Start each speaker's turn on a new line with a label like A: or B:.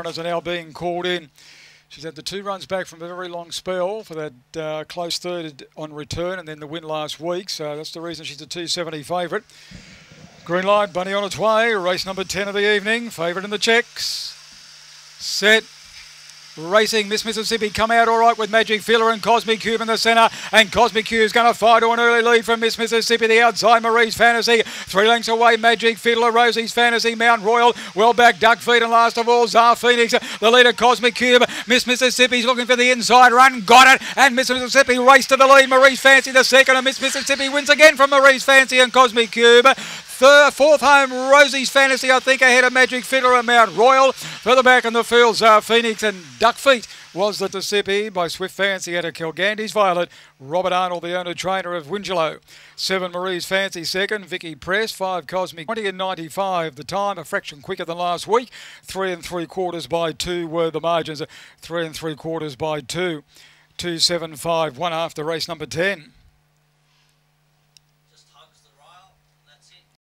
A: runners are now being called in. She's had the two runs back from a very long spell for that uh, close third on return and then the win last week. So that's the reason she's a 270 favourite. Green light, Bunny on its way. Race number 10 of the evening. Favourite in the checks. Set. Racing Miss Mississippi come out all right with Magic Fiddler and Cosmic Cube in the centre. And Cosmic Cube is going to fight to an early lead from Miss Mississippi. The outside Marie's Fantasy. Three lengths away Magic Fiddler, Rosie's Fantasy, Mount Royal. Well back Duck Feet and last of all Zar Phoenix. The leader Cosmic Cube. Miss Mississippi's looking for the inside run. Got it. And Miss Mississippi raced to the lead. Marie's Fancy the second. And Miss Mississippi wins again from Marie's Fancy and Cosmic Cube. Third, fourth home, Rosie's Fantasy, I think, ahead of Magic Fiddler and Mount Royal. Further back in the field, Zar Phoenix and Duck Feet was the Mississippi by Swift Fancy out of Kilgandy's Violet. Robert Arnold, the owner trainer of Wingello. Seven Marie's Fancy second. Vicky Press, five Cosmic 20 and 95. The time, a fraction quicker than last week. Three and three quarters by two were the margins. Three and three quarters by two. Two, seven, five, one after race number 10.